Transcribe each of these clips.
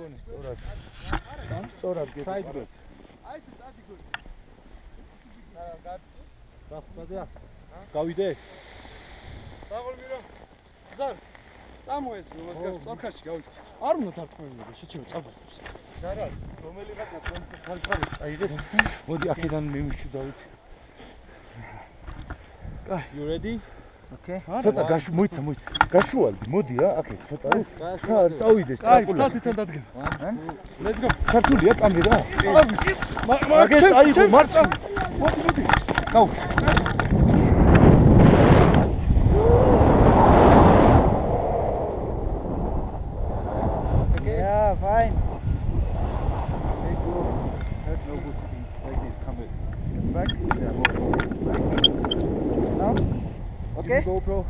გონი სწორად. ან სწორად საიდბეს. აი ესე წადი გული. გახსოვდა? გავიდე? საღოლ მირო. ზარ. წამო ეს მოსგავს წოქაში გავიქცე. არ უნდა დარტყმებოდა, შეჩეო წაბოს. ზარა, რომელიღაცა კონფერენციის წაიღებს. მოდი აქედან მივიშვიდავით. Ah, you ready? Okay. ცოტა გაშუ მოიცა მოიცა. გაშუალდი, მოდი რა, აქეთ ცოტა. გაშუალდი. წავიდეს აი, ტრაკული. თათთან დადგენ. Let's go. ქართულია კამერა? მაგ აგე წაიღო მარცხი. მოდი მოდი. გაუშვი. quê? GoPro.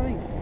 coming.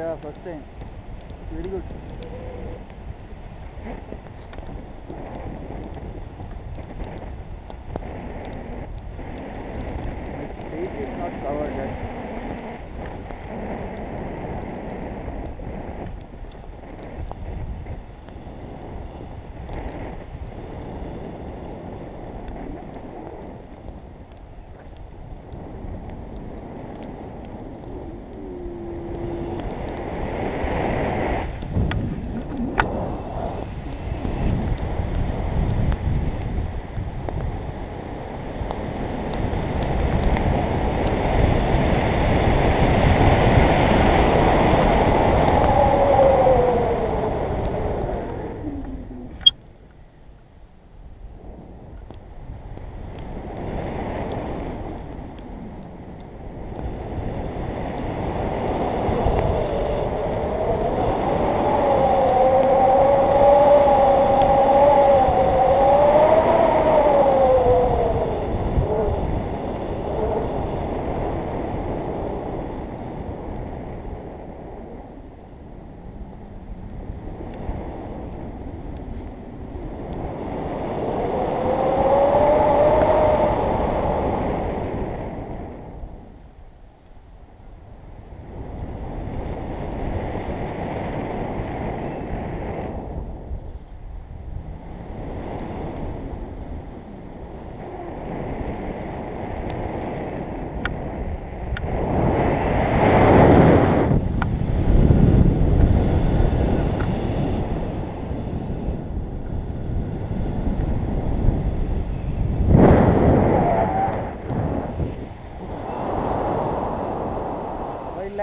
Yeah, first time. It's very good. My face is not covered. That's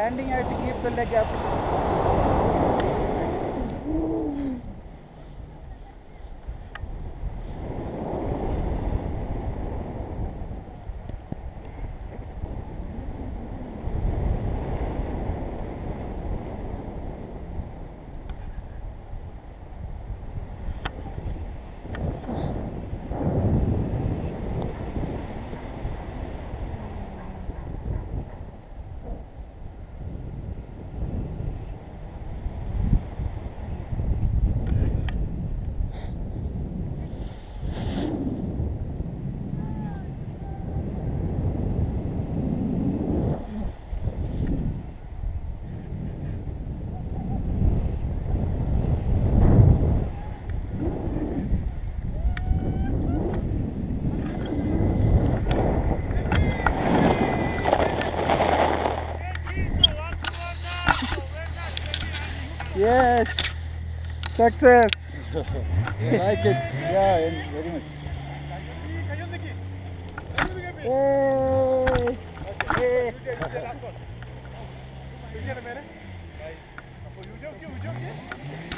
landing, I have to keep the leg up. Success. you like it? Yeah, very much. Yay! Yay! Yay!